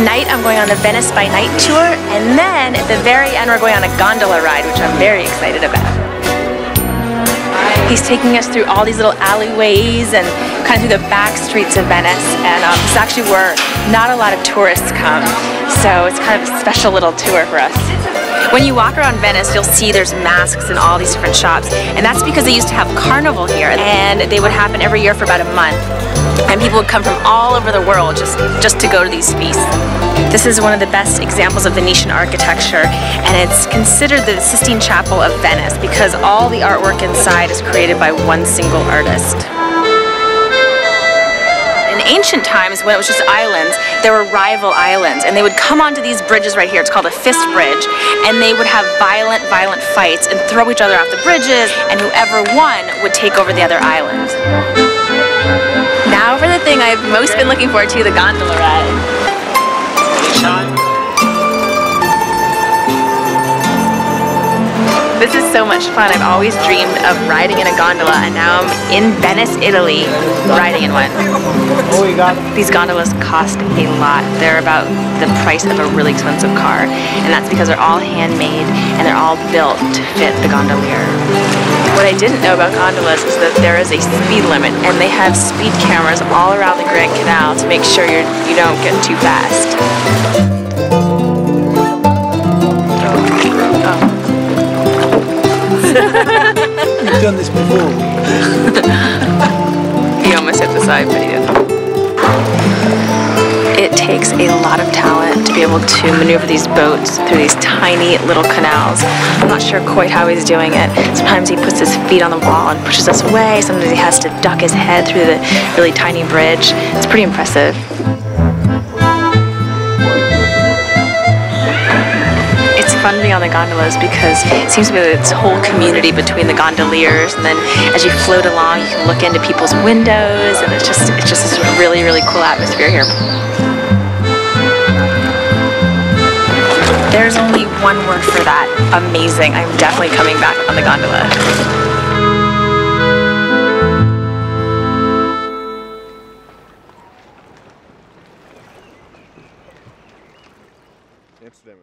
Tonight I'm going on the Venice by Night tour, and then at the very end we're going on a gondola ride, which I'm very excited about. He's taking us through all these little alleyways and kind of through the back streets of Venice, and um, this actually where not a lot of tourists come, so it's kind of a special little tour for us. When you walk around Venice, you'll see there's masks in all these different shops, and that's because they used to have carnival here, and they would happen every year for about a month. And people would come from all over the world just, just to go to these feasts. This is one of the best examples of Venetian architecture, and it's considered the Sistine Chapel of Venice because all the artwork inside is created by one single artist ancient times, when it was just islands, there were rival islands, and they would come onto these bridges right here. It's called a fist bridge, and they would have violent, violent fights and throw each other off the bridges, and whoever won would take over the other island. Now for the thing I've most been looking forward to, the gondola ride. So much fun. I've always dreamed of riding in a gondola and now I'm in Venice, Italy, riding in one. These gondolas cost a lot. They're about the price of a really expensive car and that's because they're all handmade and they're all built to fit the gondolier. What I didn't know about gondolas is that there is a speed limit and they have speed cameras all around the Grand Canal to make sure you're, you don't get too fast. You've done this before. he almost hit the side, but he didn't. It takes a lot of talent to be able to maneuver these boats through these tiny little canals. I'm not sure quite how he's doing it. Sometimes he puts his feet on the wall and pushes us away. Sometimes he has to duck his head through the really tiny bridge. It's pretty impressive. fun being on the gondolas because it seems to be this whole community between the gondoliers and then as you float along you can look into people's windows and it's just it's just this really really cool atmosphere here. There's only one word for that. Amazing. I'm definitely coming back on the gondola. Amsterdam